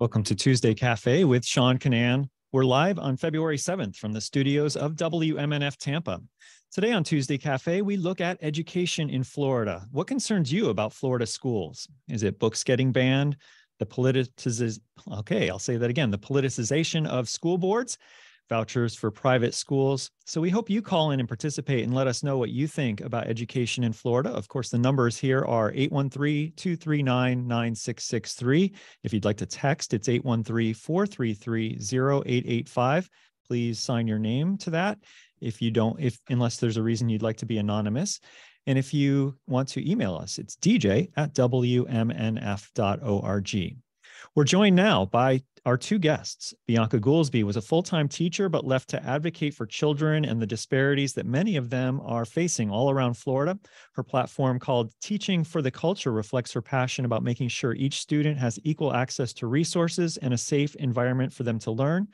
Welcome to Tuesday Cafe with Sean Kinane. We're live on February 7th from the studios of WMNF Tampa. Today on Tuesday Cafe, we look at education in Florida. What concerns you about Florida schools? Is it books getting banned? The politicization, okay, I'll say that again, the politicization of school boards, vouchers for private schools. So we hope you call in and participate and let us know what you think about education in Florida. Of course, the numbers here are 813-239-9663. If you'd like to text, it's 813-433-0885. Please sign your name to that. If you don't, if unless there's a reason you'd like to be anonymous. And if you want to email us, it's dj at wmnf.org. We're joined now by our two guests. Bianca Goolsby was a full time teacher, but left to advocate for children and the disparities that many of them are facing all around Florida. Her platform, called Teaching for the Culture, reflects her passion about making sure each student has equal access to resources and a safe environment for them to learn.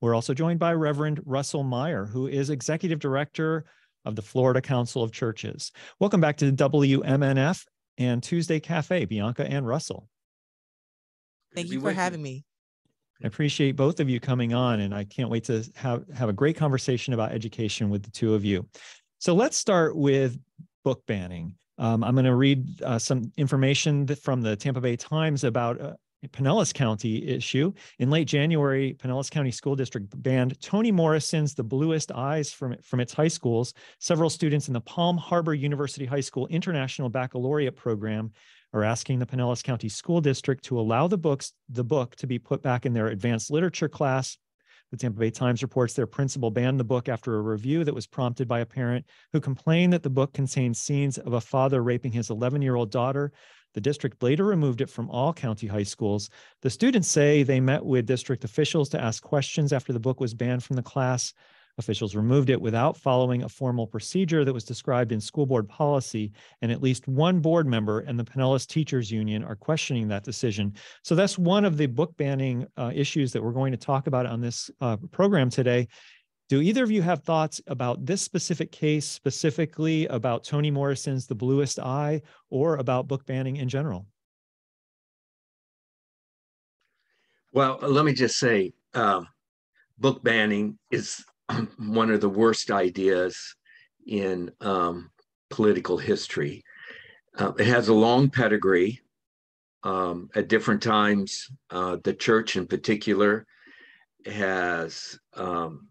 We're also joined by Reverend Russell Meyer, who is Executive Director of the Florida Council of Churches. Welcome back to the WMNF and Tuesday Cafe, Bianca and Russell. Thank you for having me. I appreciate both of you coming on, and I can't wait to have, have a great conversation about education with the two of you. So let's start with book banning. Um, I'm going to read uh, some information from the Tampa Bay Times about uh, Pinellas County issue. In late January, Pinellas County School District banned Toni Morrison's The Bluest Eyes from, from its high schools. Several students in the Palm Harbor University High School International Baccalaureate program are asking the Pinellas County School District to allow the books the book to be put back in their advanced literature class. The Tampa Bay Times reports their principal banned the book after a review that was prompted by a parent who complained that the book contains scenes of a father raping his 11 year old daughter. The district later removed it from all county high schools. The students say they met with district officials to ask questions after the book was banned from the class. Officials removed it without following a formal procedure that was described in school board policy, and at least one board member and the Pinellas Teachers Union are questioning that decision. So that's one of the book banning uh, issues that we're going to talk about on this uh, program today. Do either of you have thoughts about this specific case, specifically about Toni Morrison's The Bluest Eye, or about book banning in general? Well, let me just say, um, book banning is one of the worst ideas in um, political history. Uh, it has a long pedigree. Um, at different times, uh, the church in particular has um,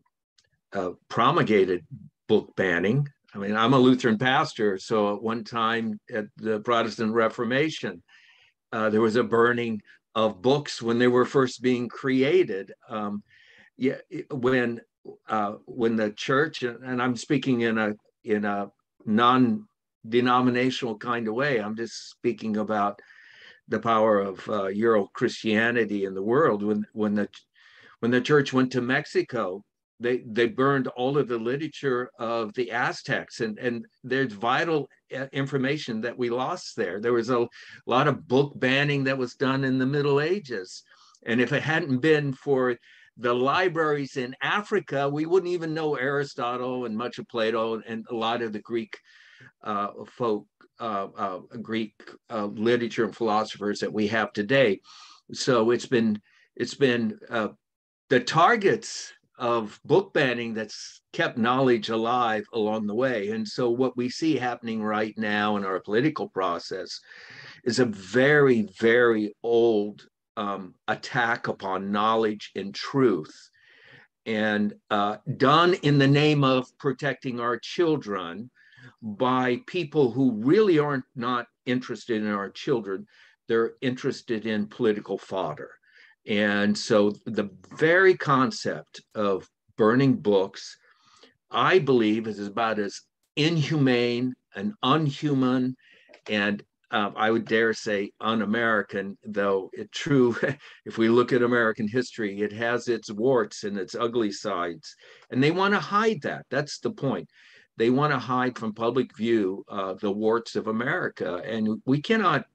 uh, promulgated book banning. I mean, I'm a Lutheran pastor, so at one time at the Protestant Reformation, uh, there was a burning of books when they were first being created. Um, yeah, when uh, when the church and I'm speaking in a in a non-denominational kind of way. I'm just speaking about the power of uh, Euro Christianity in the world. When when the when the church went to Mexico, they they burned all of the literature of the Aztecs, and and there's vital uh, information that we lost there. There was a lot of book banning that was done in the Middle Ages, and if it hadn't been for the libraries in Africa, we wouldn't even know Aristotle and much of Plato and a lot of the Greek uh, folk, uh, uh, Greek uh, literature and philosophers that we have today. So it's been it's been uh, the targets of book banning that's kept knowledge alive along the way. And so what we see happening right now in our political process is a very, very old um, attack upon knowledge and truth. And uh, done in the name of protecting our children by people who really aren't not interested in our children. They're interested in political fodder. And so the very concept of burning books i believe is about as inhumane and unhuman and um, I would dare say un-American, though it true, if we look at American history, it has its warts and its ugly sides. And they want to hide that. That's the point. They want to hide from public view uh, the warts of America. And we cannot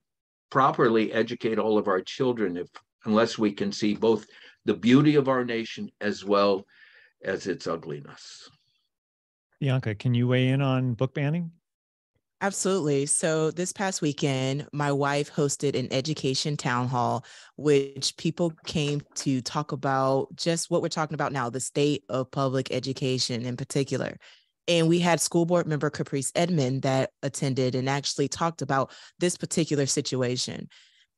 properly educate all of our children if unless we can see both the beauty of our nation as well as its ugliness. Bianca, can you weigh in on book banning? Absolutely. So, this past weekend, my wife hosted an education town hall, which people came to talk about just what we're talking about now the state of public education in particular. And we had school board member Caprice Edmond that attended and actually talked about this particular situation.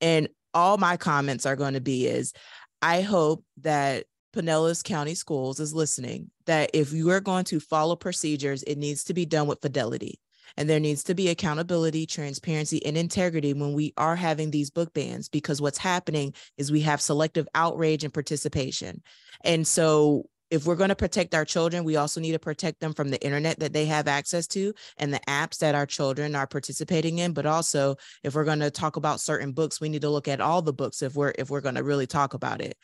And all my comments are going to be is I hope that Pinellas County Schools is listening that if you are going to follow procedures, it needs to be done with fidelity and there needs to be accountability, transparency, and integrity when we are having these book bans, because what's happening is we have selective outrage and participation. And so if we're going to protect our children, we also need to protect them from the internet that they have access to and the apps that our children are participating in. But also, if we're going to talk about certain books, we need to look at all the books if we're if we're going to really talk about it.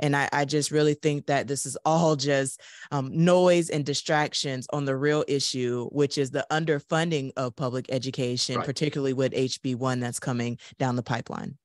And I, I just really think that this is all just um, noise and distractions on the real issue, which is the underfunding of public education, right. particularly with HB1 that's coming down the pipeline.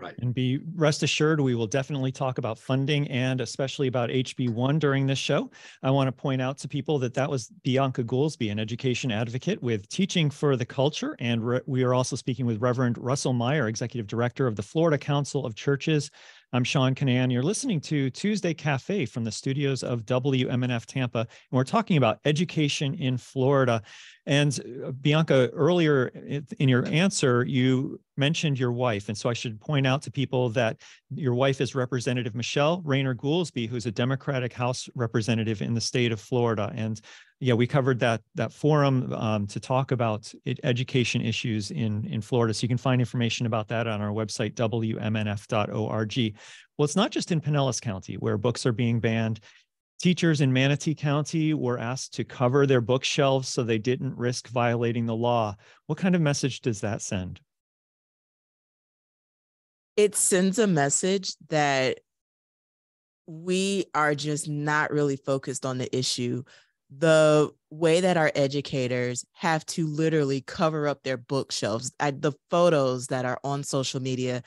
Right. And be rest assured, we will definitely talk about funding and especially about HB1 during this show. I want to point out to people that that was Bianca Goolsby, an education advocate with Teaching for the Culture. And re- we are also speaking with Reverend Russell Meyer, Executive Director of the Florida Council of Churches. I'm Sean Kinane. You're listening to Tuesday Cafe from the studios of WMNF Tampa. And we're talking about education in Florida. And uh, Bianca, earlier in your answer, you mentioned your wife. And so I should point out to people that your wife is Representative Michele Rayner Goolsby, who's a Democratic House representative in the state of Florida. And yeah, we covered that that forum um, to talk about it, education issues in in Florida. So you can find information about that on our website wmnf.org. Well, it's not just in Pinellas County where books are being banned. Teachers in Manatee County were asked to cover their bookshelves so they didn't risk violating the law. What kind of message does that send? It sends a message that we are just not really focused on the issue the way that our educators have to literally cover up their bookshelves I, the photos that are on social media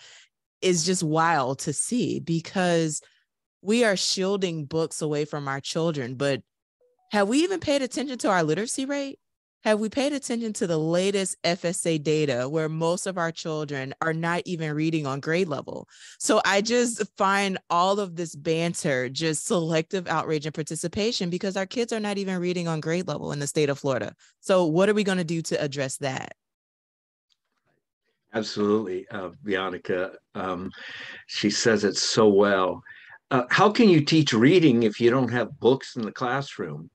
is just wild to see because we are shielding books away from our children but have we even paid attention to our literacy rate have we paid attention to the latest FSA data where most of our children are not even reading on grade level? So I just find all of this banter just selective outrage and participation because our kids are not even reading on grade level in the state of Florida. So, what are we going to do to address that? Absolutely, uh. Um, she says it so well. Uh, how can you teach reading if you don't have books in the classroom?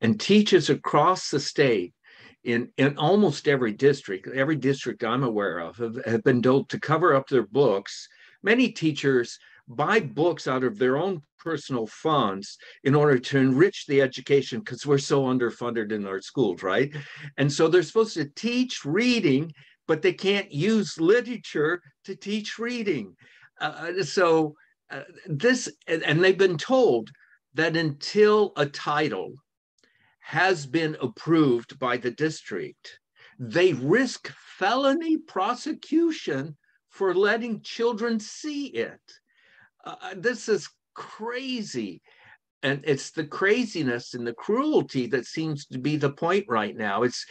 And teachers across the state in, in almost every district, every district I'm aware of, have, have been told to cover up their books. Many teachers buy books out of their own personal funds in order to enrich the education because we're so underfunded in our schools, right? And so they're supposed to teach reading, but they can't use literature to teach reading. Uh, uh so uh, this, and they've been told that until a title has been approved by the district, they risk felony prosecution for letting children see it. Uh, uh, this is crazy. And it's the craziness and the cruelty that seems to be the point right now. It's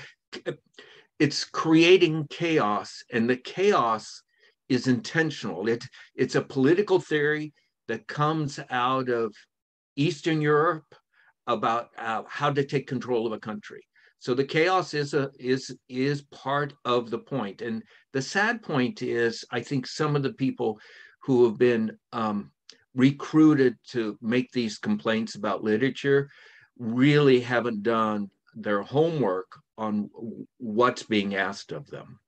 it's creating chaos, and the chaos is intentional. It it's a political theory that comes out of Eastern Europe, about uh, how to take control of a country. So the chaos is a is is part of the point. and the sad point is, I think some of the people who have been um, recruited to make these complaints about literature really haven't done their homework on what's being asked of them.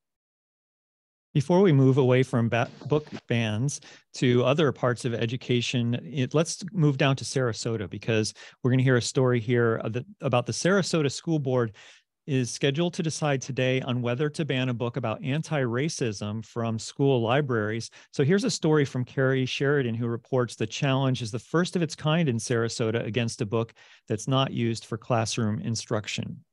Before we move away from book bans to other parts of education, it, let's move down to Sarasota because we're going to hear a story here about the Sarasota School Board is scheduled to decide today on whether to ban a book about anti-racism from school libraries. So here's a story from Kerry Sheridan who reports the challenge is the first of its kind in Sarasota against a book that's not used for classroom instruction.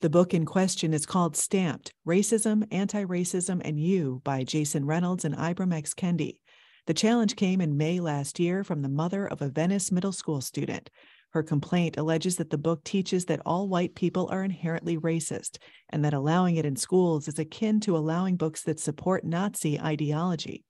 The book in question is called Stamped Racism, Anti Racism, and You by Jason Reynolds and Ibram X. Kendi. The challenge came in May last year from the mother of a Venice middle school student. Her complaint alleges that the book teaches that all white people are inherently racist and that allowing it in schools is akin to allowing books that support Nazi ideology.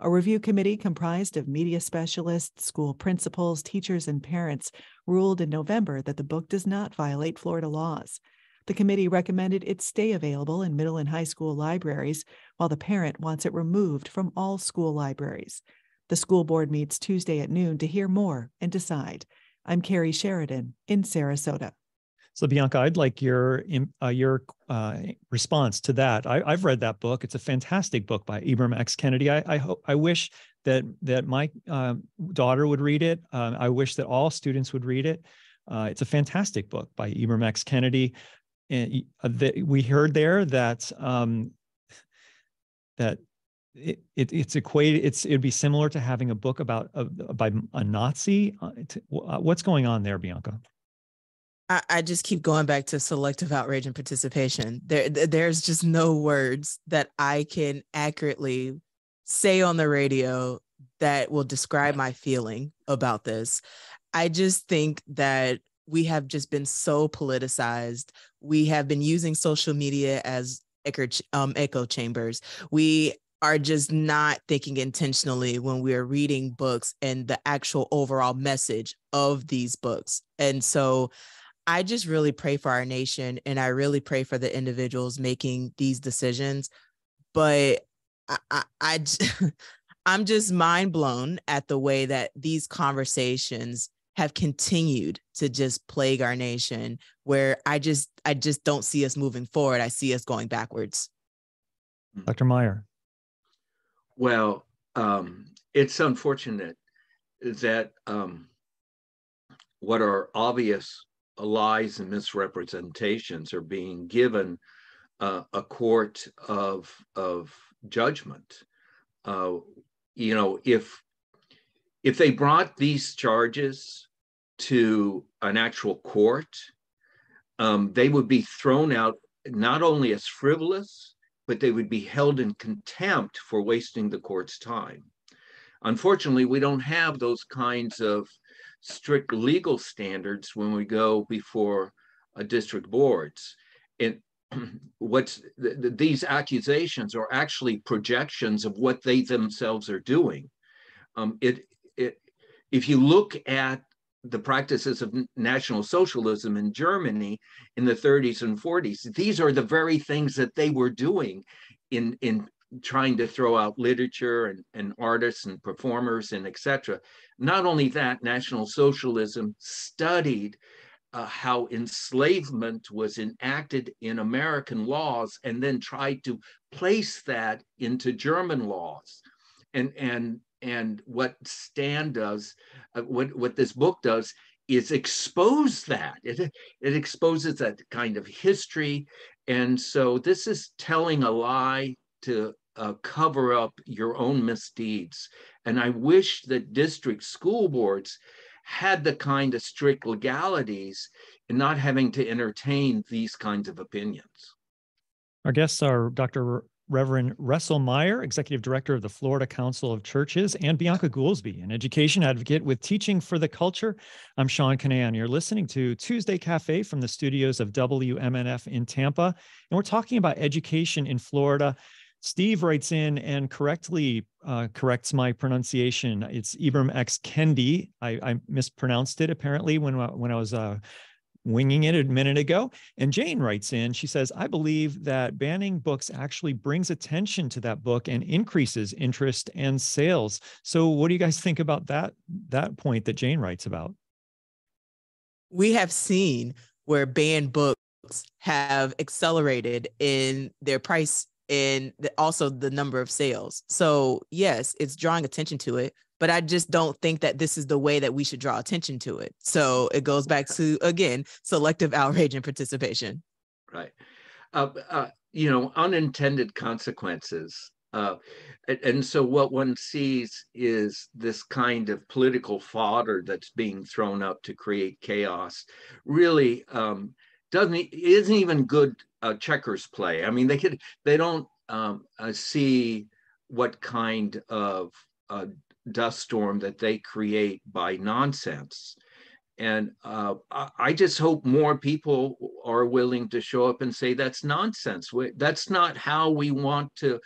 A review committee comprised of media specialists, school principals, teachers, and parents ruled in November that the book does not violate Florida laws. The committee recommended it stay available in middle and high school libraries, while the parent wants it removed from all school libraries. The school board meets Tuesday at noon to hear more and decide. I'm Kerry Sheridan in Sarasota. So Bianca, I'd like your uh, your uh, response to that. I, have read that book. It's a fantastic book by Ibram X. Kennedy. I, I hope I wish that that my uh, daughter would read it. Um, I wish that all students would read it. Uh, it's a fantastic book by Ibram X. Kendi and uh, the, we heard there that um, that it, it, it's equated it's it'd be similar to having a book about a, by a nazi. Uh, uh, what's going on there bianca? I, I just keep going back to selective outrage and participation. There there's just no words that i can accurately say on the radio that will describe my feeling about this. I just think that we have just been so politicized. We have been using social media as echo, um, echo chambers. We are just not thinking intentionally when we are reading books and the actual overall message of these books. And so I just really pray for our nation and I really pray for the individuals making these decisions. But I, I, I I'm just mind blown at the way that these conversations have continued to just plague our nation where i just i just don't see us moving forward. I see us going backwards. Hmm. dr meyer. Well um, it's unfortunate that um, what are obvious lies and misrepresentations are being given uh, a court of of judgment. Uh, you know if if they brought these charges to an actual court, um, they would be thrown out not only as frivolous, but they would be held in contempt for wasting the court's time. Unfortunately, we don't have those kinds of strict legal standards when we go before district boards. And what's th- these accusations are actually projections of what they themselves are doing. Um, it, if you look at the practices of National Socialism in Germany in the 30s and 40s, these are the very things that they were doing in, in trying to throw out literature and, and artists and performers and etc. Not only that, National Socialism studied uh, how enslavement was enacted in American laws and then tried to place that into German laws. And, and and what Stamped does, uh, what what this book does, is expose that. It it exposes that kind of history, and so this is telling a lie to uh, cover up your own misdeeds. And I wish that district school boards had the kind of strict legalities in not having to entertain these kinds of opinions. Our guests are Dr. Reverend Russell Meyer, Executive Director of the Florida Council of Churches, and Bianca Goolsby, an education advocate with Teaching for the Culture. I'm Sean Kinane. You're listening to Tuesday Cafe from the studios of WMNF in Tampa, and we're talking about education in Florida. Steve writes in and correctly uh, corrects my pronunciation. It's Ibram X. Kendi. I, I, mispronounced it apparently when, when I was uh, winging it a minute ago. And Jane writes in, she says, I believe that banning books actually brings attention to that book and increases interest and sales. So what do you guys think about that, that point that Jane writes about? We have seen where banned books have accelerated in their price and also the number of sales. So yes, it's drawing attention to it, but I just don't think that this is the way that we should draw attention to it. So it goes back to again selective outrage and participation. Right. Uh, uh, you know, unintended consequences. Uh, and, and so what one sees is this kind of political fodder that's being thrown up to create chaos. Really um, doesn't isn't even good uh, checkers play. I mean, they could they don't um, uh, see what kind of uh, dust storm that they create by nonsense. And uh, I just hope more people are willing to show up and say that's nonsense. That's not how we want to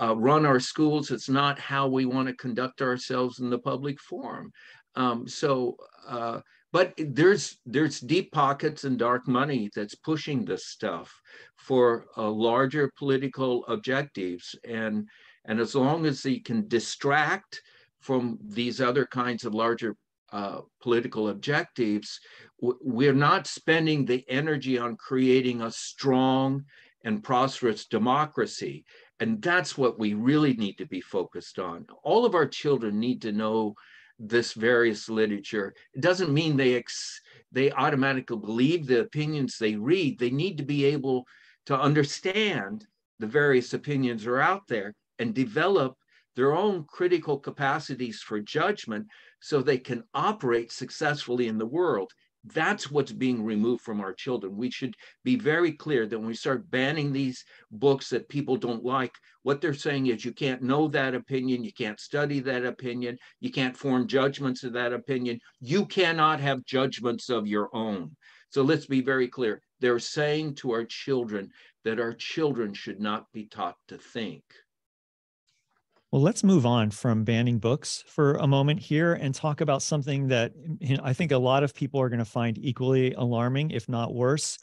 uh, run our schools. It's not how we want to conduct ourselves in the public forum. Um, so, uh, but there's there's deep pockets and dark money that's pushing this stuff for uh, larger political objectives, and and as long as they can distract from these other kinds of larger uh, political objectives, we're not spending the energy on creating a strong and prosperous democracy. And that's what we really need to be focused on. All of our children need to know this various literature. It doesn't mean they they automatically believe the opinions they read. They need to be able to understand the various opinions are out there and develop their own critical capacities for judgment so they can operate successfully in the world. That's what's being removed from our children. We should be very clear that when we start banning these books that people don't like, what they're saying is you can't know that opinion, you can't study that opinion, you can't form judgments of that opinion, you cannot have judgments of your own. So let's be very clear. They're saying to our children that our children should not be taught to think. Well, let's move on from banning books for a moment here and talk about something that I think a lot of people are going to find equally alarming, if not worse.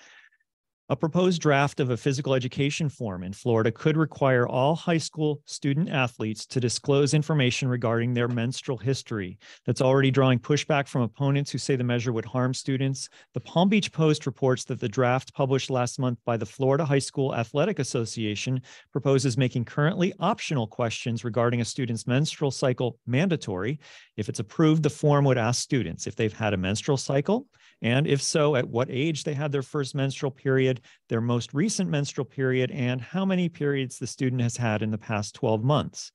A proposed draft of a physical education form in Florida could require all high school student athletes to disclose information regarding their menstrual history. That's already drawing pushback from opponents who say the measure would harm students. The Palm Beach Post reports that the draft published last month by the Florida High School Athletic Association proposes making currently optional questions regarding a student's menstrual cycle mandatory. If it's approved, the form would ask students if they've had a menstrual cycle, and if so, at what age they had their first menstrual period, their most recent menstrual period, and how many periods the student has had in the past 12 months.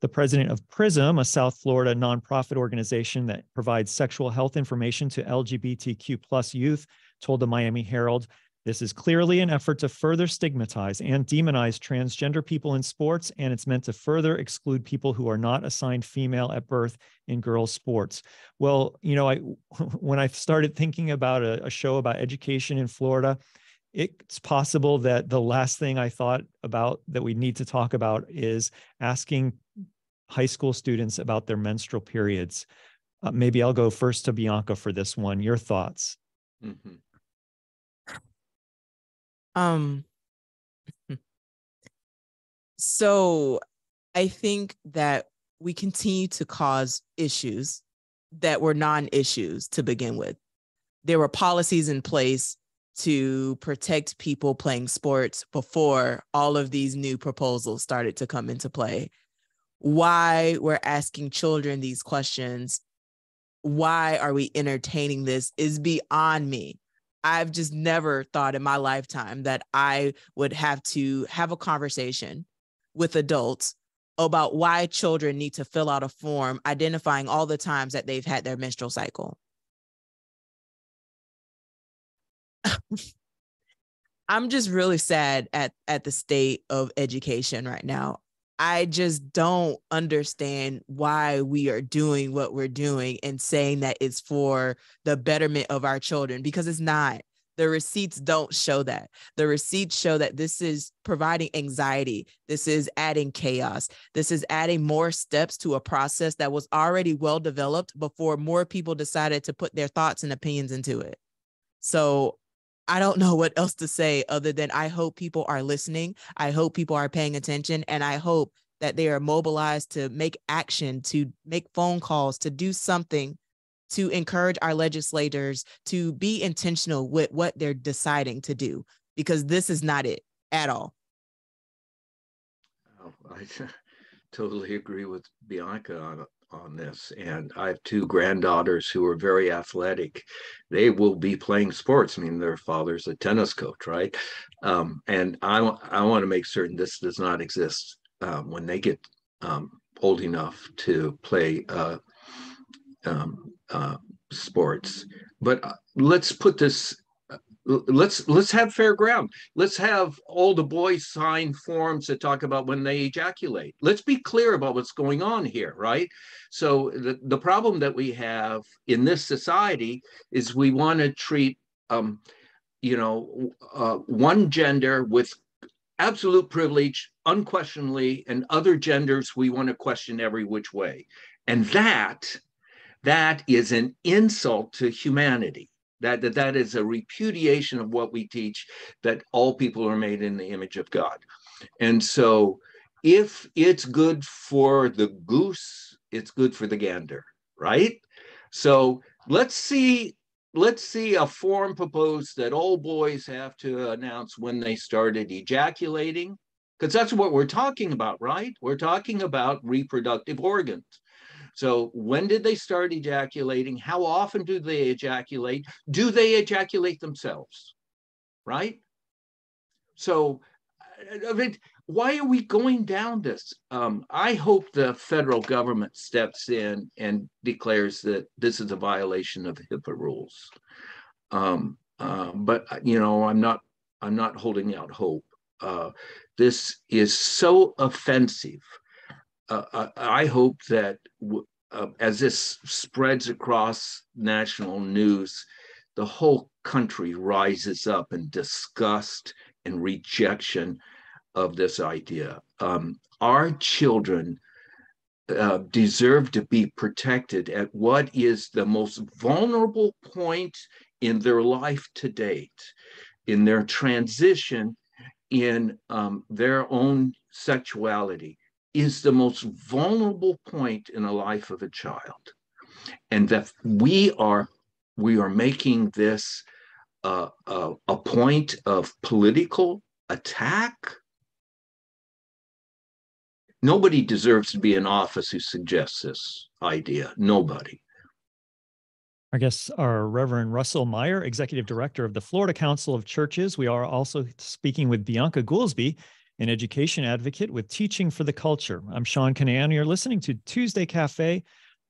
The president of PRISM, a South Florida nonprofit organization that provides sexual health information to LGBTQ plus youth, told the Miami Herald this is clearly an effort to further stigmatize and demonize transgender people in sports, and it's meant to further exclude people who are not assigned female at birth in girls' sports. Well, you know, I when I started thinking about a, a show about education in Florida, it's possible that the last thing I thought about that we need to talk about is asking high school students about their menstrual periods. Uh, maybe I'll go first to Bianca for this one. Your thoughts? Mm-hmm. Um, so I think that we continue to cause issues that were non issues to begin with. There were policies in place to protect people playing sports before all of these new proposals started to come into play. Why we're asking children these questions, why are we entertaining this is beyond me. I've just never thought in my lifetime that I would have to have a conversation with adults about why children need to fill out a form identifying all the times that they've had their menstrual cycle. I'm just really sad at at the state of education right now. I just don't understand why we are doing what we're doing and saying that it's for the betterment of our children because it's not. The receipts don't show that. The receipts show that this is providing anxiety. This is adding chaos. This is adding more steps to a process that was already well developed before more people decided to put their thoughts and opinions into it. So I don't know what else to say other than I hope people are listening. I hope people are paying attention. And I hope that they are mobilized to make action, to make phone calls, to do something to encourage our legislators to be intentional with what they're deciding to do, because this is not it at all. Oh, I totally agree with Bianca on on this. And I have two granddaughters who are very athletic. They will be playing sports. I mean, their father's a tennis coach, right? Um, and I, I want to make certain this does not exist um, when they get um, old enough to play uh, um, uh, sports. But uh, let's put this let's let's have fair ground. Let's have all the boys sign forms that talk about when they ejaculate. Let's be clear about what's going on here right? So the, the problem that we have in this society is we want to treat um, you know uh, one gender with absolute privilege unquestionably and other genders we want to question every which way. And that that is an insult to humanity that, that that is a repudiation of what we teach that all people are made in the image of God. And so if it's good for the goose, it's good for the gander, right? So let's see let's see a form proposed that all boys have to announce when they started ejaculating because that's what we're talking about right we're talking about reproductive organs so when did they start ejaculating? How often do they ejaculate? Do they ejaculate themselves? Right? So I mean, why are we going down this? Um, I hope the federal government steps in and declares that this is a violation of HIPAA rules. Um, uh, but you know, I'm not. I'm not holding out hope. Uh, this is so offensive uh, I hope that uh, as this spreads across national news, the whole country rises up in disgust and rejection of this idea. Um, our children uh, deserve to be protected at what is the most vulnerable point in their life to date, in their transition in um, their own sexuality is the most vulnerable point in the life of a child. And that we are we are making this uh, uh, a point of political attack. Nobody deserves to be in office who suggests this idea. Nobody. I guess our Reverend Russell Meyer, Executive Director of the Florida Council of Churches. We are also speaking with Bianca Goolsby, an education advocate with Teaching for the Culture. I'm Sean Kinane. You're listening to Tuesday Cafe,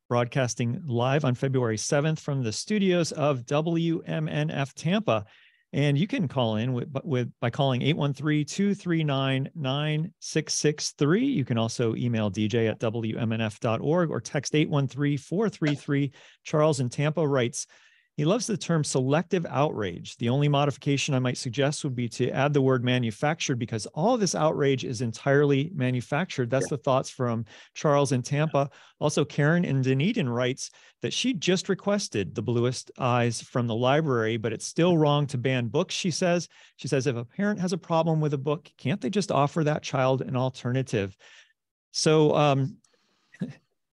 broadcasting live on February 7th from the studios of WMNF Tampa. And you can call in with, with by calling 813-239-9663. You can also email DJ at WMNF.org or text 813-433. Charles in Tampa writes, he loves the term selective outrage. The only modification I might suggest would be to add the word manufactured because all this outrage is entirely manufactured. That's yeah. the thoughts from Charles in Tampa. Also, Karen in Dunedin writes that she just requested the bluest eyes from the library, but it's still wrong to ban books, she says. She says if a parent has a problem with a book, can't they just offer that child an alternative? So um,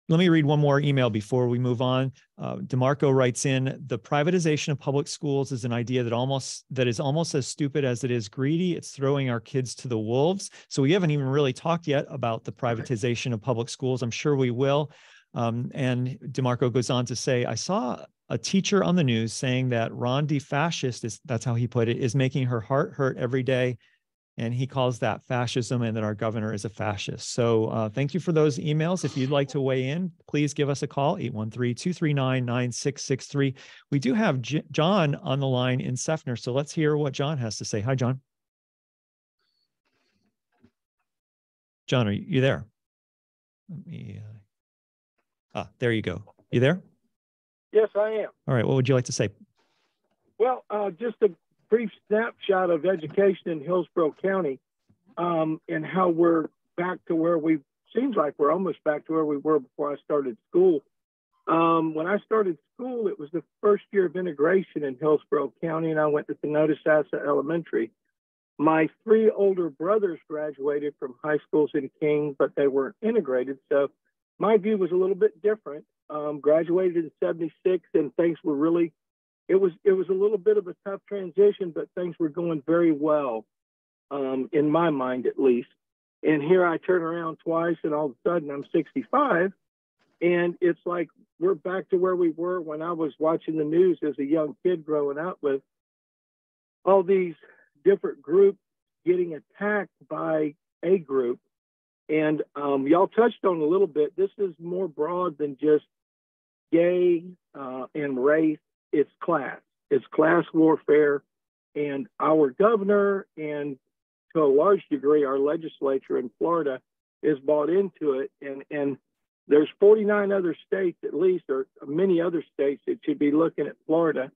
let me read one more email before we move on. Uh, Demarco writes in: the privatization of public schools is an idea that almost that is almost as stupid as it is greedy. It's throwing our kids to the wolves. So we haven't even really talked yet about the privatization of public schools. I'm sure we will. Um, and Demarco goes on to say, I saw a teacher on the news saying that Ron DeFascist is that's how he put it is making her heart hurt every day and he calls that fascism and that our governor is a fascist. So uh, thank you for those emails. If you'd like to weigh in, please give us a call, 813-239-9663. We do have J- John on the line in Seffner, so let's hear what John has to say. Hi, John. John, are you there? Let me, uh... ah, there you go. You there? Yes, I am. All right, what would you like to say? Well, uh, just a brief snapshot of education in Hillsborough County um, and how we're back to where we seems like we're almost back to where we were before I started school. Um, when I started school, it was the first year of integration in Hillsborough County, and I went to Sassa Elementary. My three older brothers graduated from high schools in King, but they weren't integrated. So my view was a little bit different. Um, graduated in 76, and things were really it was it was a little bit of a tough transition, but things were going very well, um, in my mind at least. And here I turn around twice, and all of a sudden I'm 65, and it's like we're back to where we were when I was watching the news as a young kid growing up with all these different groups getting attacked by a group. And um, y'all touched on a little bit. This is more broad than just gay uh, and race it's class. It's class warfare. and our governor and to a large degree our legislature in Florida is bought into it. And and there's 49 other states at least, or many other states that should be looking at Florida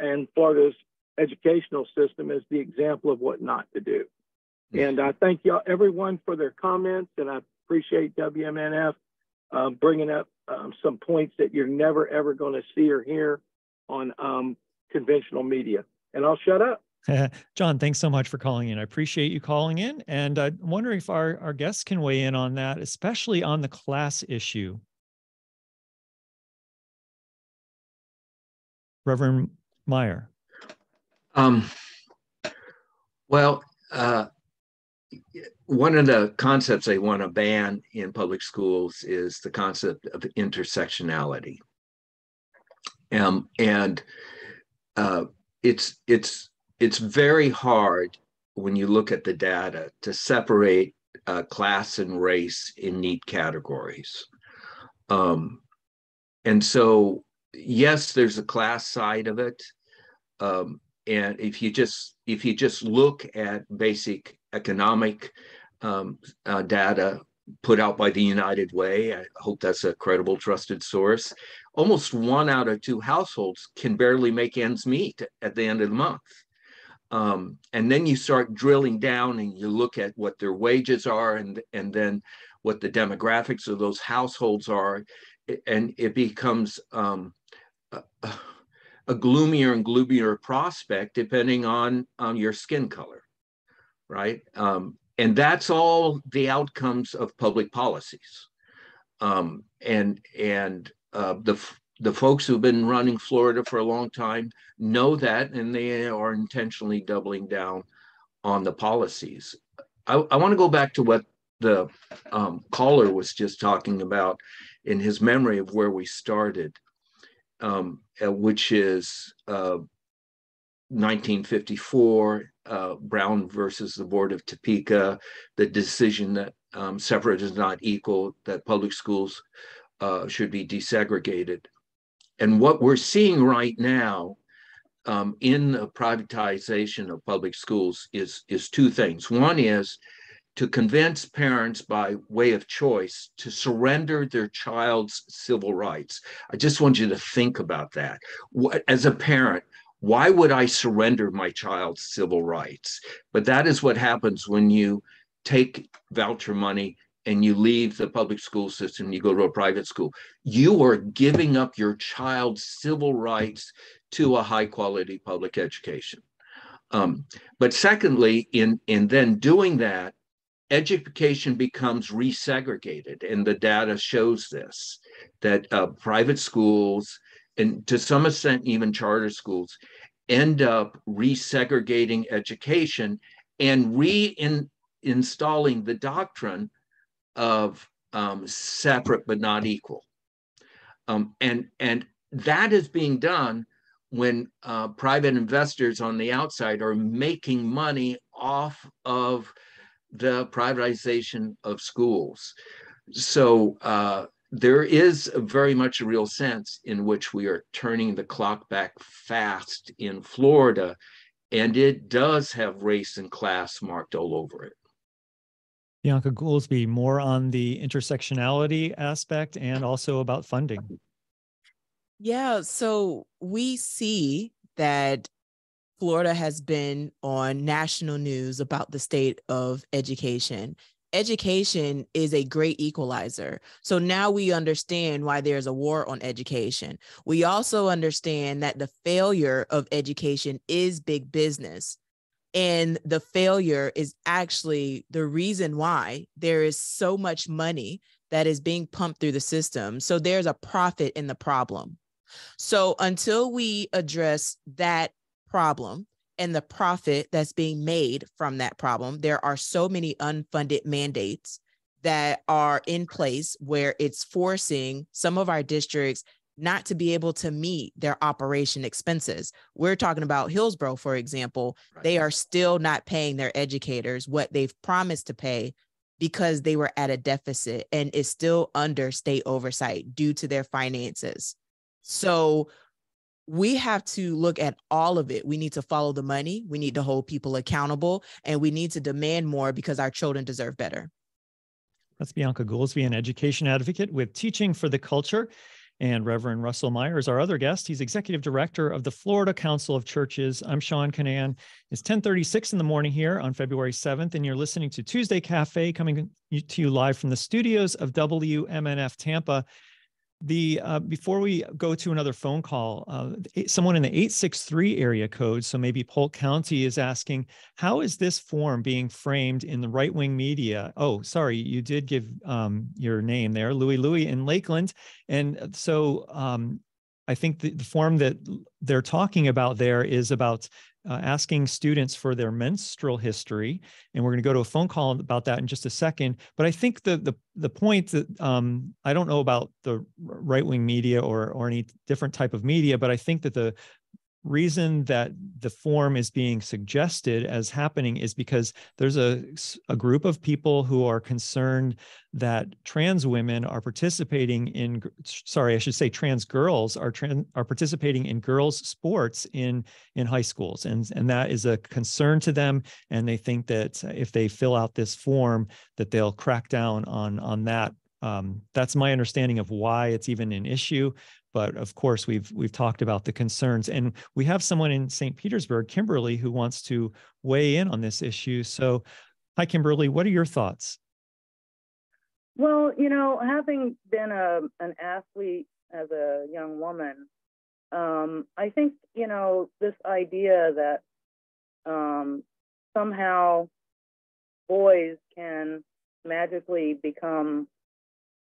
and Florida's educational system as the example of what not to do. And I thank y'all, everyone, for their comments, and I appreciate WMNF um, bringing up um, some points that you're never ever going to see or hear on um, conventional media. And I'll shut up. John, thanks so much for calling in. I appreciate you calling in. And I'm wondering if our, our guests can weigh in on that, especially on the class issue. Reverend Meyer. Um, well, uh, one of the concepts they want to ban in public schools is the concept of intersectionality. Um, and uh, it's it's it's very hard when you look at the data to separate uh, class and race in neat categories. Um, and so, yes, there's a class side of it. Um, and if you just if you just look at basic economic um, uh, data put out by the United Way, I hope that's a credible, trusted source. Almost one out of two households can barely make ends meet at the end of the month. Um, and then you start drilling down and you look at what their wages are and, and then what the demographics of those households are. And it becomes um, a, a, gloomier and gloomier prospect depending on, on your skin color, right? Um, and that's all the outcomes of public policies. Um, and and uh, the the folks who've been running Florida for a long time know that, and they are intentionally doubling down on the policies. I, I want to go back to what the um, caller was just talking about in his memory of where we started, um, which is uh, 1954, uh, Brown versus the Board of Topeka, the decision that um, separate is not equal, that public schools uh, should be desegregated. And what we're seeing right now um, in the privatization of public schools is, is two things. One is to convince parents by way of choice to surrender their child's civil rights. I just want you to think about that. What, as a parent, why would I surrender my child's civil rights? But that is what happens when you take voucher money and you leave the public school system, you go to a private school, you are giving up your child's civil rights to a high quality public education. Um, but secondly, in, in then doing that, education becomes resegregated. And the data shows this that uh, private schools, and to some extent, even charter schools, end up resegregating education and reinstalling the doctrine of um, separate but not equal. Um, and, and that is being done when uh, private investors on the outside are making money off of the privatization of schools. So uh, there is very much a real sense in which we are turning the clock back fast in Florida, and it does have race and class marked all over it. Bianca Goolsby more on the intersectionality aspect and also about funding. Yeah, so we see that Florida has been on national news about the state of education. Education is a great equalizer. So now we understand why there's a war on education. We also understand that the failure of education is big business. And the failure is actually the reason why there is so much money that is being pumped through the system. So there's a profit in the problem. So until we address that problem and the profit that's being made from that problem, there are so many unfunded mandates that are in place where it's forcing some of our districts not to be able to meet their operation expenses. We're talking about Hillsborough, for example. Right. They are still not paying their educators what they've promised to pay because they were at a deficit and is still under state oversight due to their finances. So we have to look at all of it. We need to follow the money. We need to hold people accountable and we need to demand more because our children deserve better. That's Bianca Goolsby, an education advocate with Teaching for the Culture. And Reverend Russell Meyer is our other guest. He's executive director of the Florida Council of Churches. I'm Sean Kinane. It's 1036 in the morning here on February 7th, and you're listening to Tuesday Cafe coming to you live from the studios of WMNF Tampa the uh, before we go to another phone call uh, someone in the 863 area code so maybe polk county is asking how is this form being framed in the right-wing media? Oh sorry you did give um, your name there louis louis in lakeland and uh, so um, I think the, the form that they're talking about there is about uh, asking students for their menstrual history, and we're going to go to a phone call about that in just a second. But I think the the the point that um, I don't know about the right wing media or or any different type of media, but I think that the reason that the form is being suggested as happening is because there's a, a group of people who are concerned that trans women are participating in sorry i should say trans girls are trans, are participating in girls sports in in high schools. And and that is a concern to them and they think that if they fill out this form that they'll crack down on on that. Um, that's my understanding of why it's even an issue but of course we've we've talked about the concerns and we have someone in st petersburg kimberly who wants to weigh in on this issue. So hi kimberly what are your thoughts? Well you know having been a, an athlete as a young woman um, i think you know this idea that um, somehow boys can magically become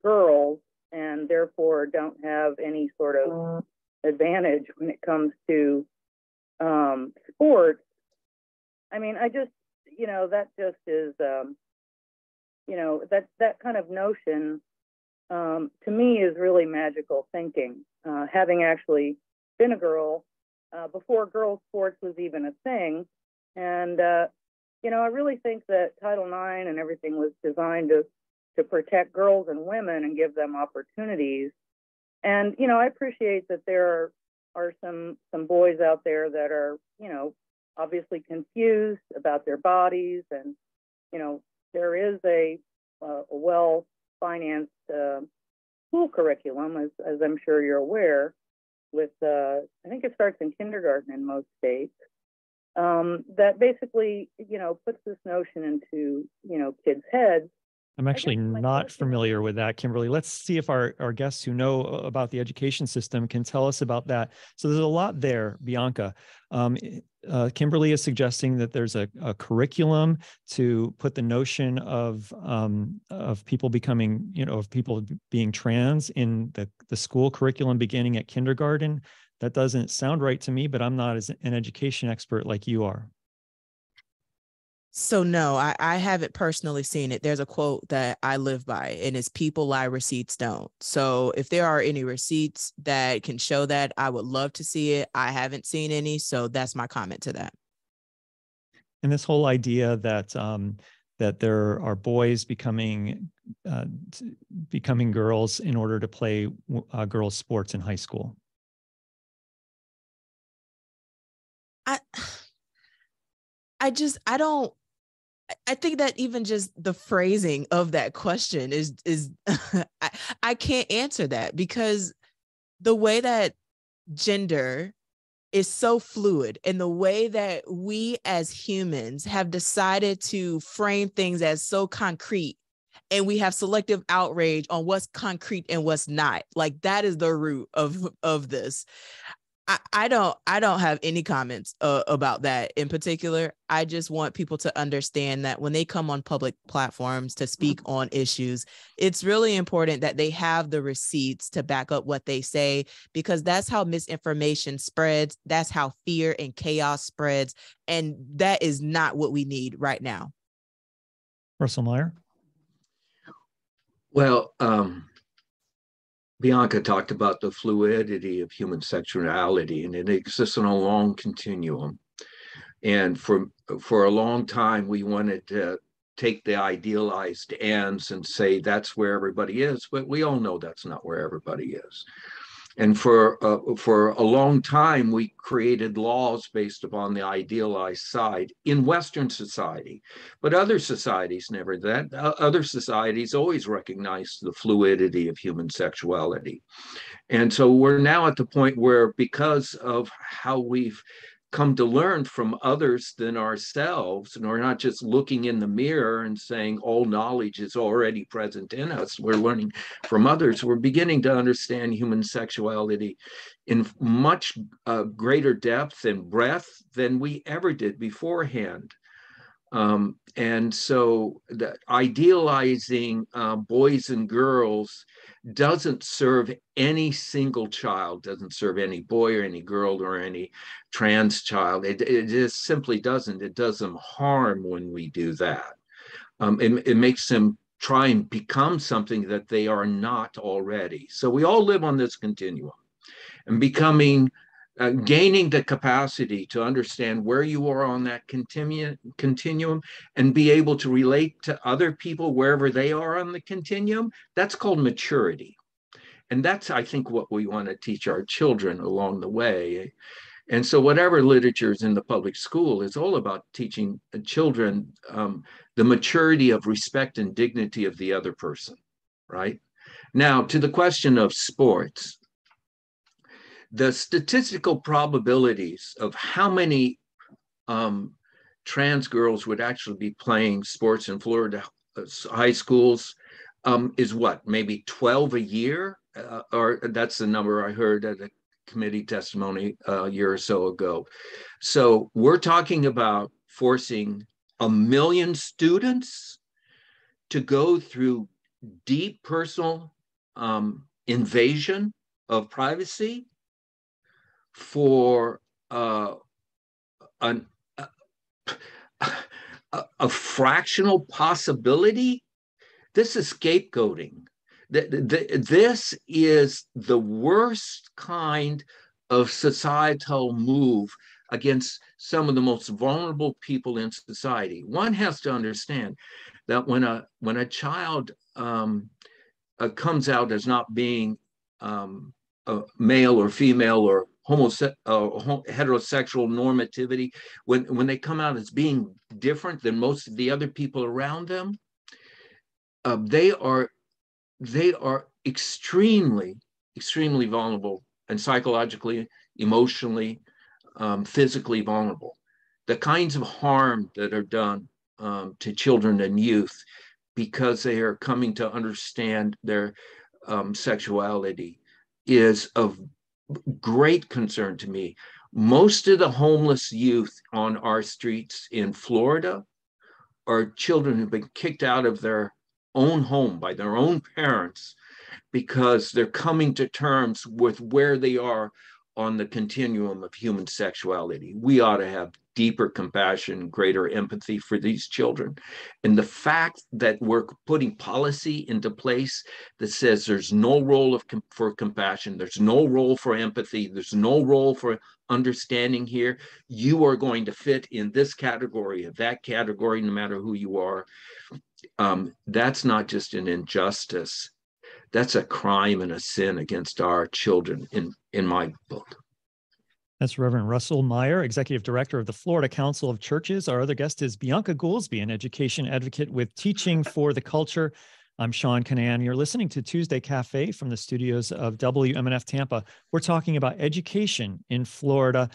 girls and therefore don't have any sort of advantage when it comes to um, sports. I mean, I just, you know, that just is, um, you know, that that kind of notion um, to me is really magical thinking. Uh, having actually been a girl uh, before girls' sports was even a thing, and uh, you know, I really think that Title IX and everything was designed to to protect girls and women and give them opportunities. And you know, I appreciate that there are, are some some boys out there that are you know obviously confused about their bodies, and you know there is a, a well financed uh, school curriculum, as, as I'm sure you're aware. With uh, I think it starts in kindergarten in most states. Um, that basically, you know, puts this notion into you know kids' heads I'm actually not familiar with that, Kimberly. Let's see if our, our guests who know about the education system can tell us about that. So there's a lot there, Bianca. Um, uh, Kimberly is suggesting that there's a, a, curriculum to put the notion of um, of people becoming, you know, of people being trans in the, the school curriculum beginning at kindergarten. That doesn't sound right to me, but I'm not as an education expert like you are. So no, I, I haven't personally seen it. There's a quote that I live by, and it's people lie, receipts don't. So if there are any receipts that can show that, I would love to see it. I haven't seen any, so that's my comment to that. And this whole idea that um, that there are boys becoming uh, becoming girls in order to play uh, girls sports in high school. I I just I don't I think that even just the phrasing of that question is is I, I can't answer that because the way that gender is so fluid and the way that we as humans have decided to frame things as so concrete and we have selective outrage on what's concrete and what's not like that is the root of of this I, I don't I don't have any comments uh, about that in particular. I just want people to understand that when they come on public platforms to speak mm-hmm. on issues, it's really important that they have the receipts to back up what they say because that's how misinformation spreads. That's how fear and chaos spreads, and that is not what we need right now. Russell Meyer. Well, um, Bianca talked about the fluidity of human sexuality, and it exists on a long continuum. And for for a long time, we wanted to take the idealized ends and say that's where everybody is, but we all know that's not where everybody is. And for uh, for a long time we created laws based upon the idealized side in western society. But other societies never that uh, other societies always recognize the fluidity of human sexuality. And so we're now at the point where because of how we've come to learn from others than ourselves. And we're not just looking in the mirror and saying all knowledge is already present in us. We're learning from others. We're beginning to understand human sexuality in much uh, greater depth and breadth than we ever did beforehand. Um, and so the idealizing uh, boys and girls doesn't serve any single child, doesn't serve any boy or any girl or any trans child. It, it just simply doesn't. It does them harm when we do that. Um, it, it makes them try and become something that they are not already. So we all live on this continuum and becoming uh, gaining the capacity to understand where you are on that continu- continuum and be able to relate to other people wherever they are on the continuum, that's called maturity. And that's, I think, what we want to teach our children along the way. And so, whatever literature is in the public school is all about teaching children um, the maturity of respect and dignity of the other person, right? Now, to the question of sports, the statistical probabilities of how many um, trans girls would actually be playing sports in Florida uh, high schools um, is what, maybe 12 a year? Uh, or that's the number I heard at a committee testimony uh, a year or so ago. So we're talking about forcing a million students to go through deep personal um, invasion of privacy for uh, an, a, a, fractional possibility. This is scapegoating. The, the, this is the worst kind of societal move against some of the most vulnerable people in society. One has to understand that when a when a child um, uh, comes out as not being um, male or female or homose- uh, heterosexual normativity, when, when they come out as being different than most of the other people around them, uh, they are they are extremely, extremely vulnerable and psychologically, emotionally, um, physically vulnerable. The kinds of harm that are done um, to children and youth because they are coming to understand their um, sexuality is of great concern to me. Most of the homeless youth on our streets in Florida are children who've been kicked out of their own home by their own parents because they're coming to terms with where they are on the continuum of human sexuality. We ought to have deeper compassion, greater empathy for these children. And the fact that we're putting policy into place that says there's no role of for compassion, there's no role for empathy, there's no role for understanding here. You are going to fit in this category or that category, no matter who you are. Um, that's not just an injustice. That's a crime and a sin against our children in, in my book. That's Reverend Russell Meyer, Executive Director of the Florida Council of Churches. Our other guest is Bianca Goolsby, an education advocate with Teaching for the Culture. I'm Sean Kinane. You're listening to Tuesday Cafe from the studios of WMNF Tampa. We're talking about education in Florida.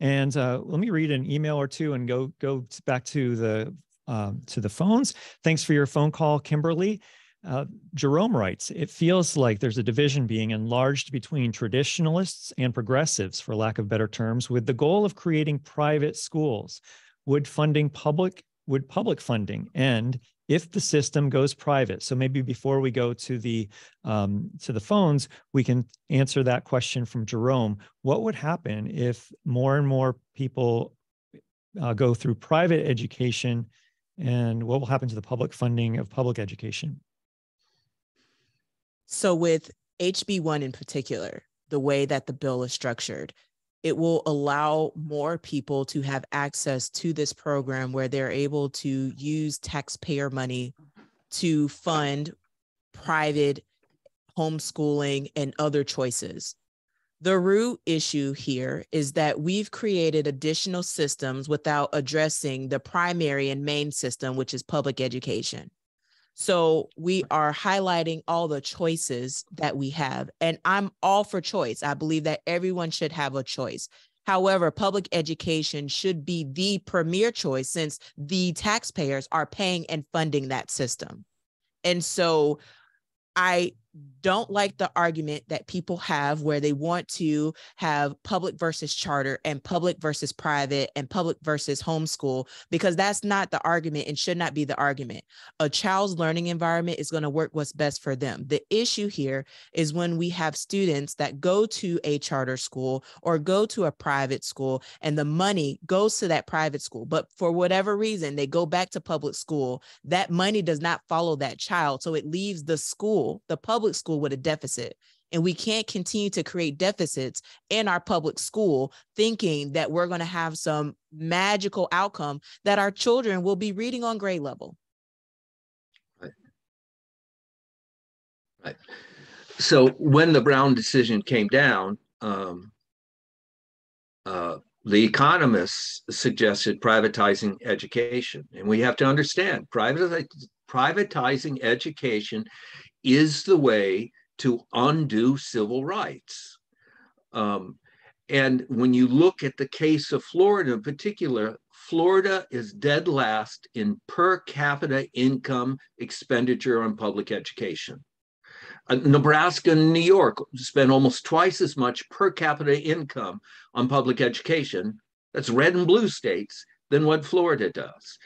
And uh, let me read an email or two and go go back to the um, to the phones. Thanks for your phone call, Kimberly. Uh, Jerome writes, it feels like there's a division being enlarged between traditionalists and progressives, for lack of better terms, with the goal of creating private schools. Would funding public, would public funding end if the system goes private? So maybe before we go to the um, to the phones, we can answer that question from Jerome. What would happen if more and more people uh, go through private education, and what will happen to the public funding of public education? So, with HB1 in particular, the way that the bill is structured, it will allow more people to have access to this program where they're able to use taxpayer money to fund private homeschooling and other choices. The root issue here is that we've created additional systems without addressing the primary and main system, which is public education. So we are highlighting all the choices that we have. And I'm all for choice. I believe that everyone should have a choice. However, public education should be the premier choice since the taxpayers are paying and funding that system. And so I don't like the argument that people have where they want to have public versus charter and public versus private and public versus homeschool because that's not the argument and should not be the argument. A child's learning environment is going to work what's best for them. The issue here is when we have students that go to a charter school or go to a private school and the money goes to that private school, but for whatever reason they go back to public school, that money does not follow that child. So it leaves the school, the public public school with a deficit. And we can't continue to create deficits in our public school thinking that we're going to have some magical outcome that our children will be reading on grade level. Right. Right. So when the Brown decision came down, um, uh, the economists suggested privatizing education. And we have to understand privatizing education is the way to undo civil rights. Um, and when you look at the case of Florida in particular, Florida is dead last in per capita income expenditure on public education. Uh, Nebraska and New York spend almost twice as much per capita income on public education. That's red and blue states than what Florida does.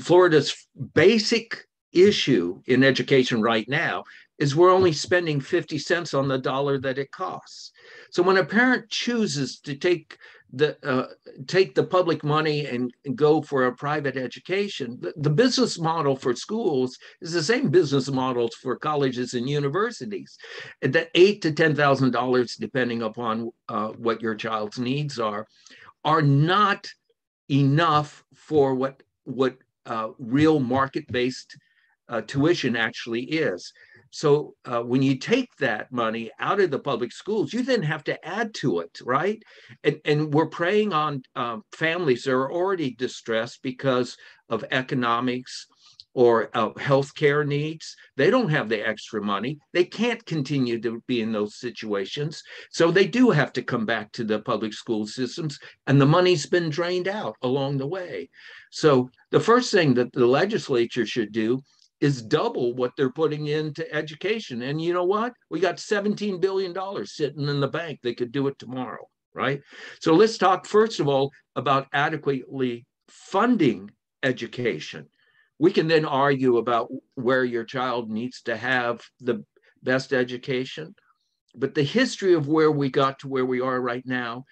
Florida's basic issue in education right now is we're only spending 50 cents on the dollar that it costs. So when a parent chooses to take the uh, take the public money and, and, go for a private education, the, the, business model for schools is the same business models for colleges and universities. That eight to ten thousand dollars, depending upon uh, what your child's needs are, are not enough for what what uh, real market based uh, tuition actually is. So uh, when you take that money out of the public schools, you then have to add to it, right? And, and we're preying on uh, families that are already distressed because of economics or uh, healthcare needs. They don't have the extra money. They can't continue to be in those situations. So they do have to come back to the public school systems, and the money's been drained out along the way. So the first thing that the legislature should do is double what they're putting into education. And you know what? We got $17 billion sitting in the bank. They could do it tomorrow, right? So let's talk, first of all, about adequately funding education. We can then argue about where your child needs to have the best education. But the history of where we got to where we are right now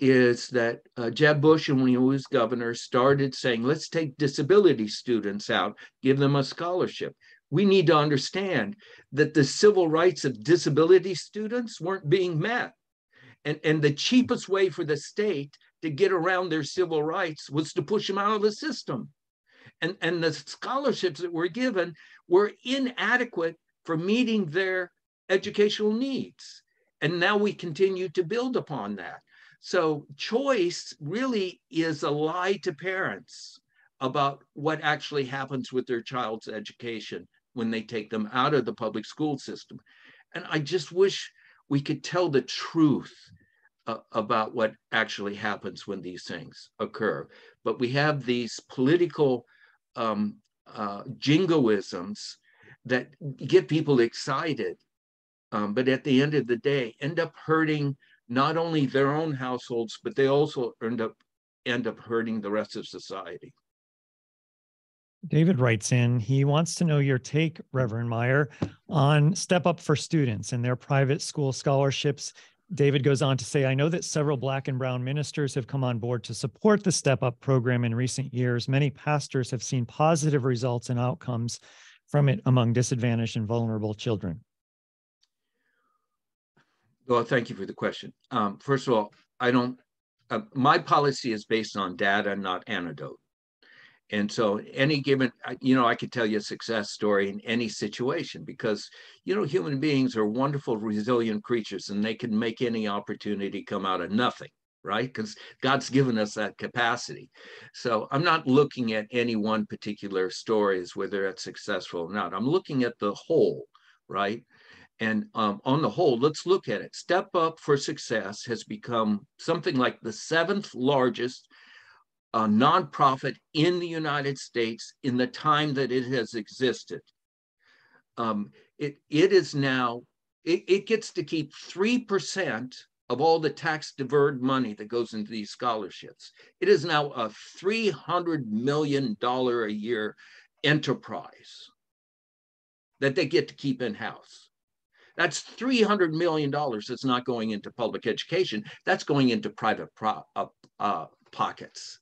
is that uh, Jeb Bush, when he was governor, started saying, let's take disability students out, give them a scholarship. We need to understand that the civil rights of disability students weren't being met. And, and the cheapest way for the state to get around their civil rights was to push them out of the system. And, and the scholarships that were given were inadequate for meeting their educational needs. And now we continue to build upon that. So choice really is a lie to parents about what actually happens with their child's education when they take them out of the public school system. And I just wish we could tell the truth uh, about what actually happens when these things occur. But we have these political um, uh, jingoisms that get people excited, um, but at the end of the day, end up hurting not only their own households, but they also end up end up hurting the rest of society. David writes in, he wants to know your take, Reverend Meyer, on Step Up for Students and their private school scholarships. David goes on to say, I know that several Black and Brown ministers have come on board to support the Step Up program in recent years. Many pastors have seen positive results and outcomes from it among disadvantaged and vulnerable children. Well, thank you for the question. Um, first of all, I don't, uh, my policy is based on data, not anecdote. and so any given you know i could tell you a success story in any situation because you know human beings are wonderful resilient creatures and they can make any opportunity come out of nothing right because god's given us that capacity so i'm not looking at any one particular stories whether it's successful or not i'm looking at the whole right and um, on the whole, let's look at it. Step Up for Success has become something like the seventh largest uh, nonprofit in the United States in the time that it has existed. Um, it, it is now, it, it gets to keep 3% of all the tax deferred money that goes into these scholarships. It is now a $300 million a year enterprise that they get to keep in house. That's $300 million that's not going into public education. That's going into private pro, uh, uh, pockets.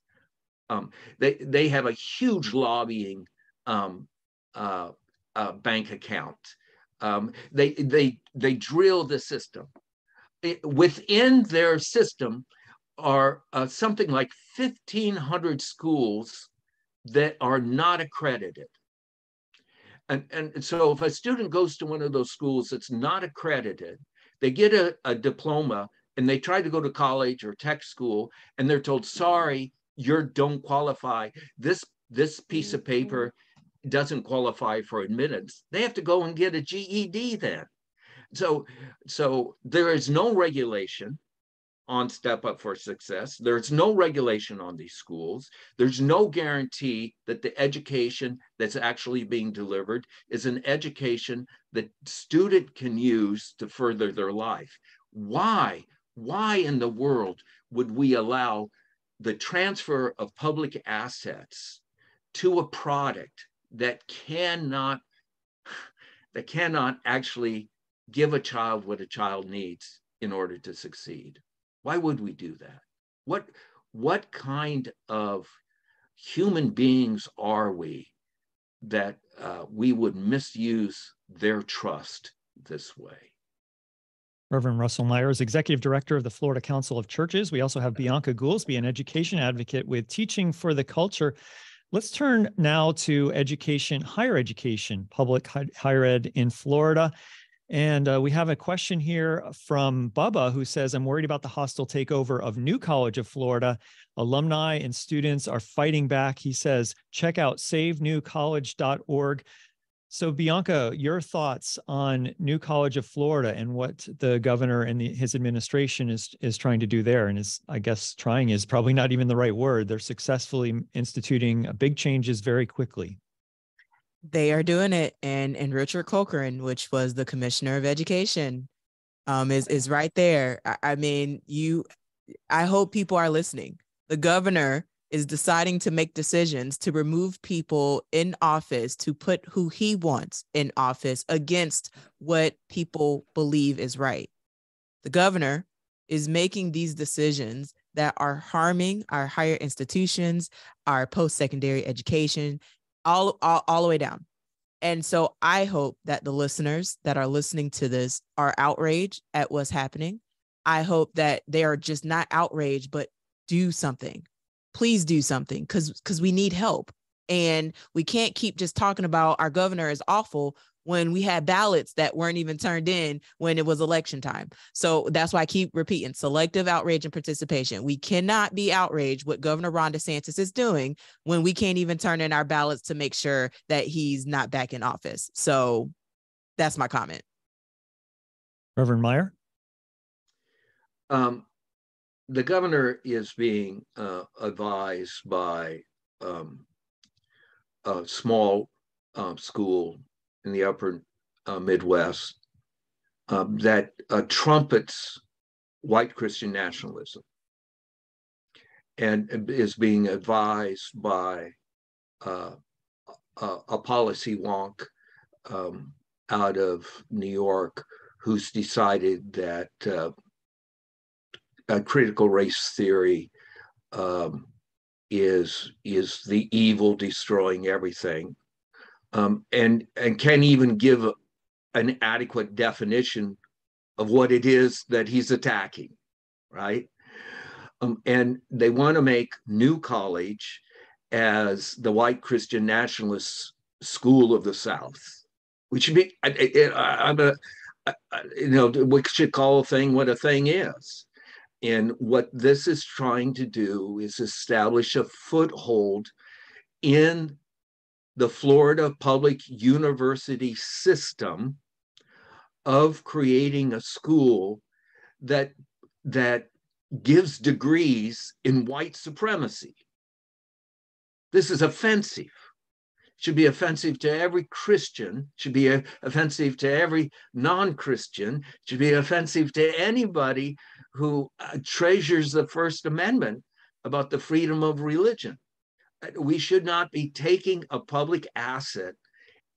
Um, they, they have a huge lobbying um, uh, uh, bank account. Um, they, they, they drill the system. It, within their system are uh, something like 1,500 schools that are not accredited. And, and so if a student goes to one of those schools that's not accredited, they get a, a diploma and they try to go to college or tech school and they're told, sorry, you don't qualify. This, this piece of paper doesn't qualify for admittance. They have to go and get a GED then. So, so there is no regulation on Step Up for Success. There's no regulation on these schools. There's no guarantee that the education that's actually being delivered is an education that student can use to further their life. Why? Why in the world would we allow the transfer of public assets to a product that cannot that cannot actually give a child what a child needs in order to succeed? Why would we do that? What, what kind of human beings are we that uh, we would misuse their trust this way? Reverend Russell Myers, Executive Director of the Florida Council of Churches. We also have Bianca Goolsby, an education advocate with Teaching for the Culture. Let's turn now to education, higher education, public higher ed in Florida. And uh, we have a question here from Bubba who says, I'm worried about the hostile takeover of New College of Florida. Alumni and students are fighting back. He says, check out savenewcollege.org. So, Bianca, your thoughts on New College of Florida and what the governor and the, his administration is is trying to do there, and is I guess trying is probably not even the right word. They're successfully instituting big changes very quickly. They are doing it, and and Richard Corcoran, which was the commissioner of education, um, is is right there. I, I mean, you. I hope people are listening. The governor is deciding to make decisions to remove people in office to put who he wants in office against what people believe is right. The governor is making these decisions that are harming our higher institutions, our post secondary education, all, all all the way down. And so I hope that the listeners that are listening to this are outraged at what's happening. I hope that they are just not outraged, but do something. Please do something because because we need help. And we can't keep just talking about our governor is awful when we had ballots that weren't even turned in when it was election time. So that's why I keep repeating selective outrage and participation. We cannot be outraged what Governor Ron DeSantis is doing when we can't even turn in our ballots to make sure that he's not back in office. So that's my comment. Reverend Meyer? Um, the governor is being uh, advised by um, a small uh, school in the upper uh, Midwest uh, that uh, trumpets white Christian nationalism and is being advised by uh, a, a, policy wonk um, out of New York who's decided that uh, critical race theory um, is is the evil destroying everything um, and and can even give an adequate definition of what it is that he's attacking, right? Um, and they want to make New College as the white Christian nationalist school of the South. Should be, I, am a, I, you know, we should call a thing what a thing is. And what this is trying to do is establish a foothold in the Florida public university system of creating a school that that gives degrees in white supremacy. This is offensive. Should be offensive to every Christian, should be offensive to every non Christian, should be offensive to anybody who uh, treasures the First Amendment about the freedom of religion. We should not be taking a public asset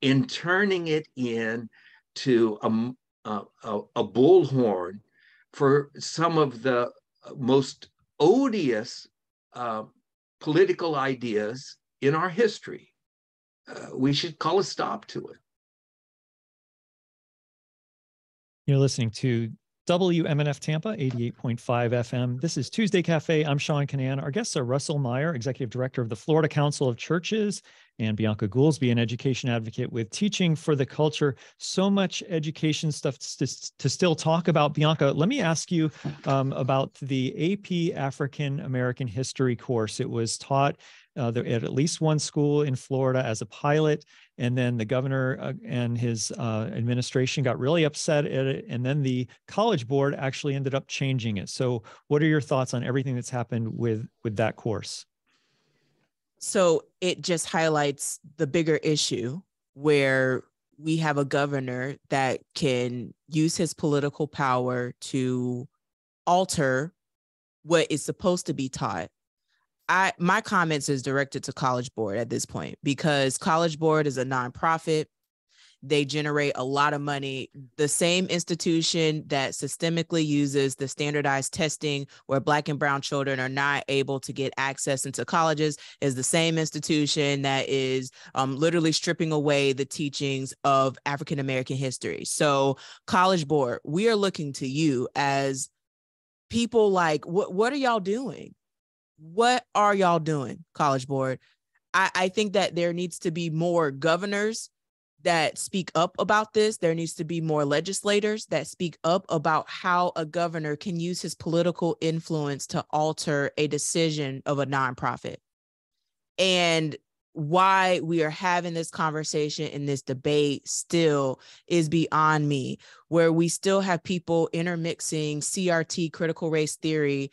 and turning it in to a, a, a bullhorn for some of the most odious uh, political ideas in our history. Uh, we should call a stop to it. You're listening to WMNF Tampa 88.5 FM. This is Tuesday Cafe. I'm Sean Kinane. Our guests are Russell Meyer, Executive Director of the Florida Council of Churches, and Bianca Goolsby, an education advocate with Teaching for the Culture. So much education stuff to, to still talk about. Bianca, let me ask you um, about the AP African American History course. It was taught uh, at at least one school in Florida as a pilot. And then the governor uh, and his uh, administration got really upset at it. And then the college board actually ended up changing it. So, what are your thoughts on everything that's happened with with that course? So it just highlights the bigger issue where we have a governor that can use his political power to alter what is supposed to be taught I my comments is directed to College Board at this point because College Board is a nonprofit. They generate a lot of money. The same institution that systemically uses the standardized testing where Black and Brown children are not able to get access into colleges is the same institution that is um, literally stripping away the teachings of African American history. So, College Board, we are looking to you as people like, what, what are y'all doing? What are y'all doing, College Board? I, I think that there needs to be more governors that speak up about this. There needs to be more legislators that speak up about how a governor can use his political influence to alter a decision of a nonprofit. And why we are having this conversation and this debate still is beyond me, where we still have people intermixing CRT, critical race theory,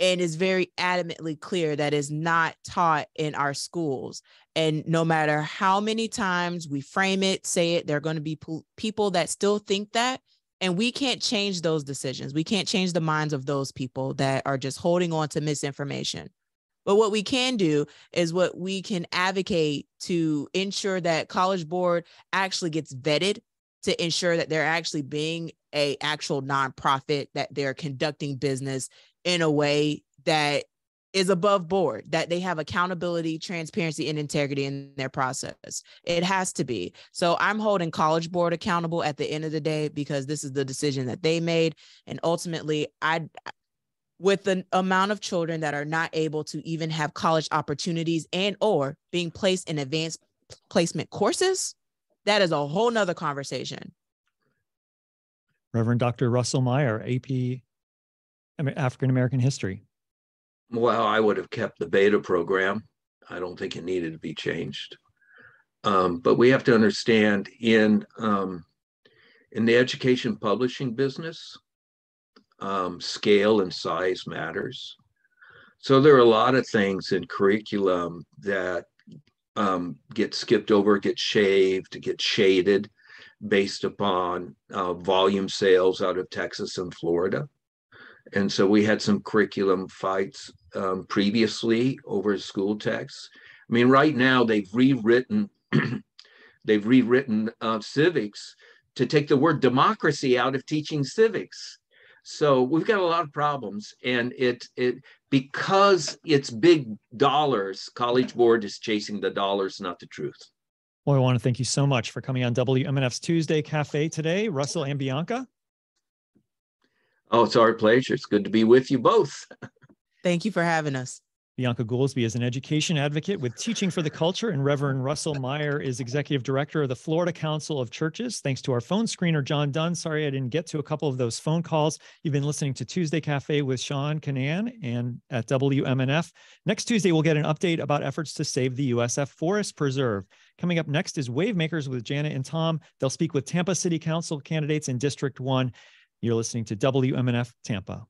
and is very adamantly clear that is not taught in our schools. And no matter how many times we frame it, say it, there are going to be people that still think that. And we can't change those decisions. We can't change the minds of those people that are just holding on to misinformation. But what we can do is what we can advocate to ensure that College Board actually gets vetted to ensure that they're actually being a actual nonprofit that they're conducting business in a way that is above board that they have accountability transparency and integrity in their process. It has to be. So i'm holding college board accountable at the end of the day because this is the decision that they made. And ultimately i with the amount of children that are not able to even have college opportunities and or being placed in advanced placement courses that is a whole nother conversation. Reverend dr russell meyer ap African American history? Well, I would have kept the beta program. I don't think it needed to be changed. Um, but we have to understand in um, in the education publishing business, um, scale and size matters. So there are a lot of things in curriculum that um, get skipped over, get shaved, get shaded based upon uh, volume sales out of Texas and Florida. And so we had some curriculum fights um, previously over school texts. I mean, right now they've rewritten they've rewritten uh, civics to take the word democracy out of teaching civics. So we've got a lot of problems, and it it because it's big dollars. College Board is chasing the dollars, not the truth. Well, I want to thank you so much for coming on WMNF's Tuesday Cafe today, Russell and Bianca. Oh, it's our pleasure. It's good to be with you both. Thank you for having us. Bianca Goolsby is an education advocate with Teaching for the Culture, and Reverend Russell Meyer is executive director of the Florida Council of Churches. Thanks to our phone screener, John Dunn. Sorry I didn't get to a couple of those phone calls. You've been listening to Tuesday Cafe with Sean Kinane and at WMNF. Next Tuesday, we'll get an update about efforts to save the USF Forest Preserve. Coming up next is Wavemakers with Janet and Tom. They'll speak with Tampa City Council candidates in District 1. You're listening to WMNF Tampa.